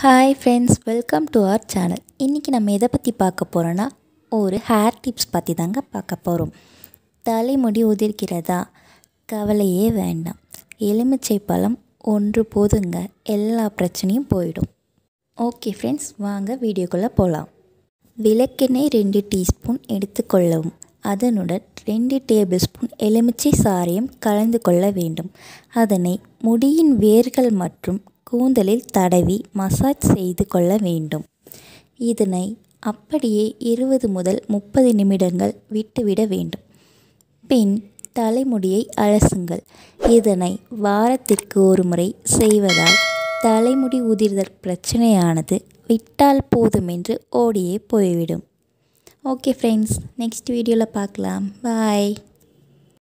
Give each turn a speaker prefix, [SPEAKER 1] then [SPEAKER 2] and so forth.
[SPEAKER 1] Hi friends welcome to our channel இன்றைக்கி நம்ம எதை பற்றி பார்க்க போகிறோன்னா ஒரு ஹேர் டிப்ஸ் பற்றி தாங்க பார்க்க போகிறோம் தலைமுடி உதிர்கிறதா? கவலையே வேண்டாம். எலுமிச்சை பழம் ஒன்று போதுங்க. எல்லா பிரச்சனையும் போயிடும். ஓகே ஃப்ரெண்ட்ஸ் வாங்க வீடியோக்குள்ளே போகலாம் விளக்கெண்ணெய் ரெண்டு டீஸ்பூன் எடுத்துக்கொள்ளவும் அதனுடன் ரெண்டு டேபிள் ஸ்பூன் எலுமிச்சை சாறையும் கலந்து கொள்ள வேண்டும். அதனை முடியின் வேர்கள் மற்றும் கூந்தலில் தடவி மசாஜ் செய்து கொள்ள வேண்டும். இதனை அப்படியே இருபது முதல் முப்பது நிமிடங்கள் விட்டுவிட வேண்டும். பின் தலைமுடியை அலசுங்கள். இதனை வாரத்திற்கு ஒரு முறை செய்வதால் தலைமுடி உதிர்தல் பிரச்சனையானது விட்டால் போதுமென்று ஓடியே போய்விடும். ஓகே ஃப்ரெண்ட்ஸ் நெக்ஸ்ட் வீடியோவில் பார்க்கலாம். பாய்